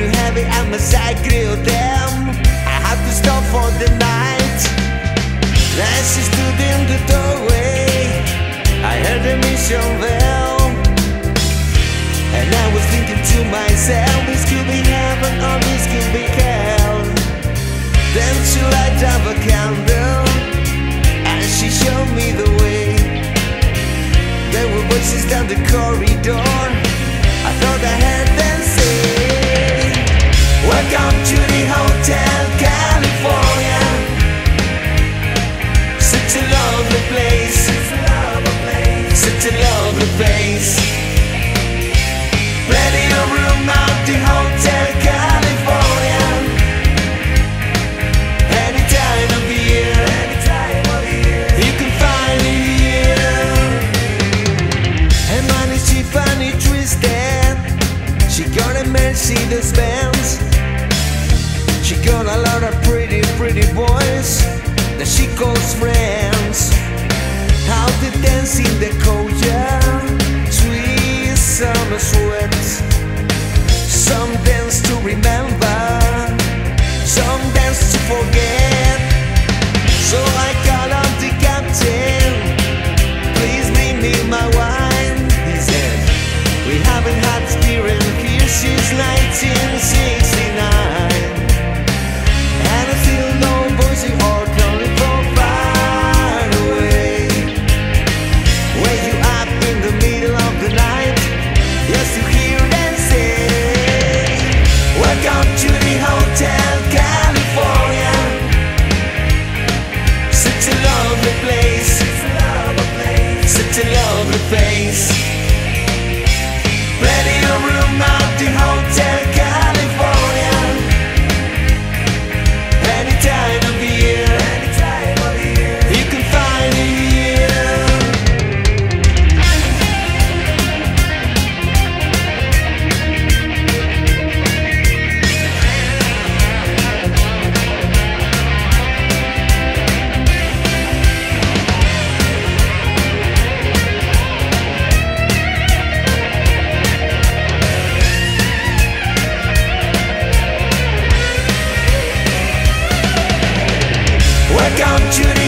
grew heavy and my side grew dim. I had to stop for the night. As she stood in the doorway, I heard the mission bell. And I was thinking to myself, this could be heaven or this could be hell. Then she lighted up a candle, and she showed me the way. There were voices down the corridor. And it twisted. She got a Mercedes Benz. She got a lot of pretty, pretty boys that she calls friends. How to dance in the you